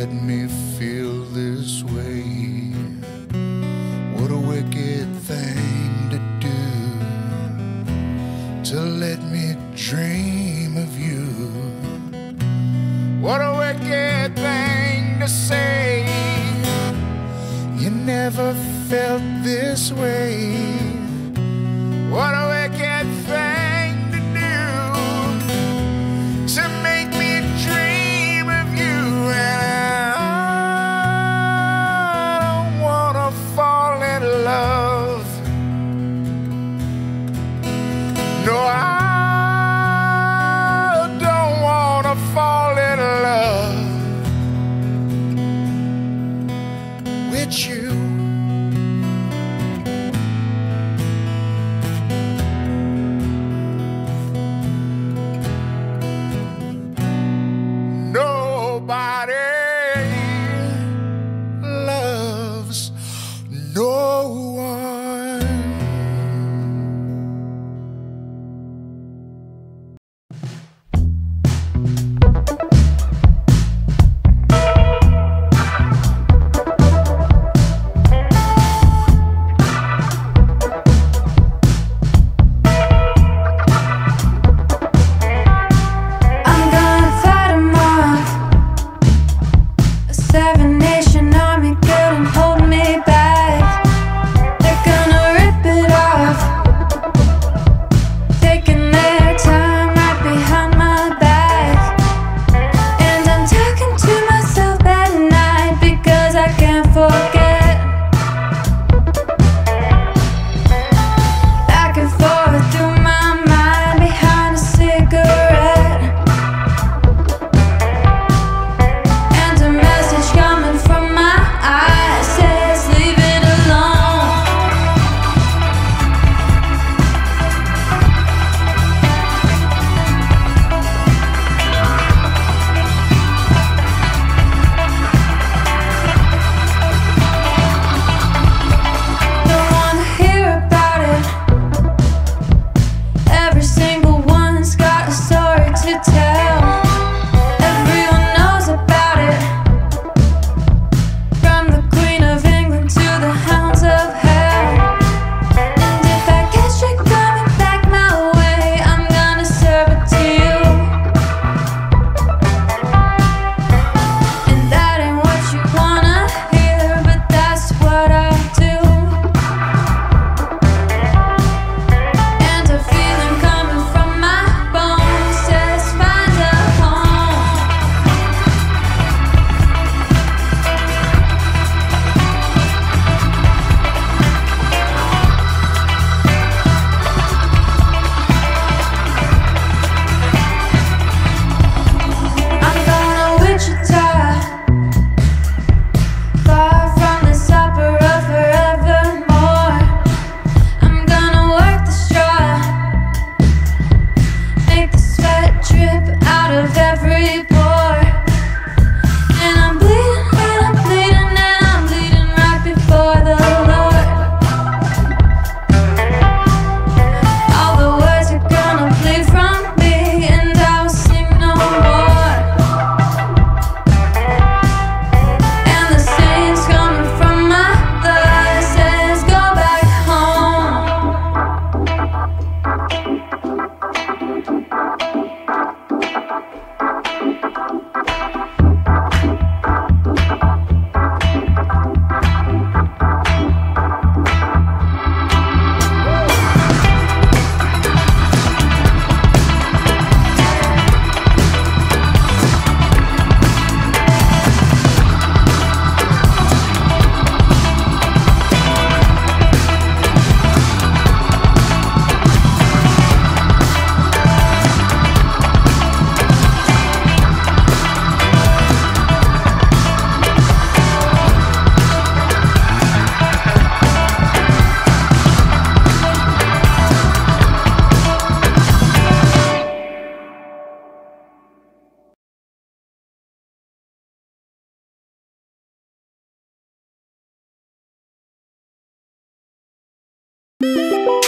let me feel this way. What a wicked thing to do to let me dream of you. What a wicked thing to say. You never felt this way. What a 더 Música